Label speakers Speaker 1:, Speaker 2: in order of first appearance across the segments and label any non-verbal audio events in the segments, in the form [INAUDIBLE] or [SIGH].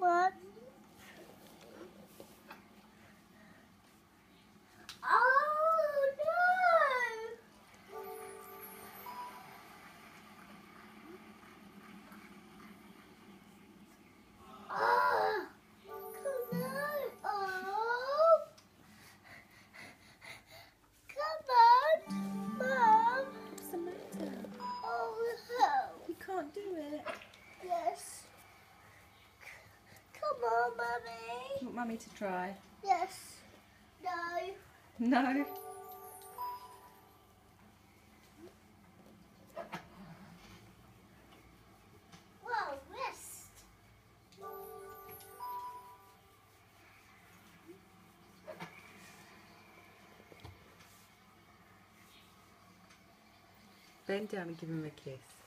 Speaker 1: the want Mummy to try?
Speaker 2: Yes. No.
Speaker 1: No.
Speaker 2: Whoa, wrist.
Speaker 1: Bend down and give him a kiss.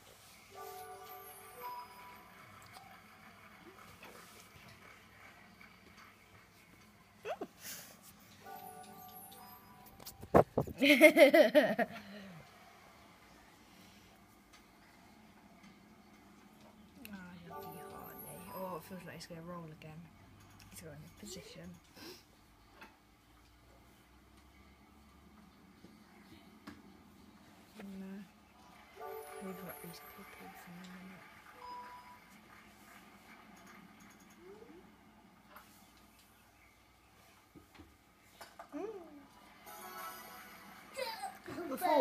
Speaker 3: Oh, it feels like it's going to roll again. He's got in a position. We've got these in a minute.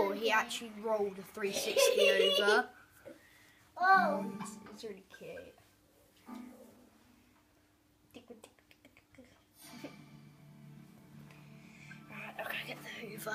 Speaker 3: Before he actually rolled a 360 over. [LAUGHS]
Speaker 2: Oh.
Speaker 3: Mm, it's, it's really cute. Right, go get the Hoover.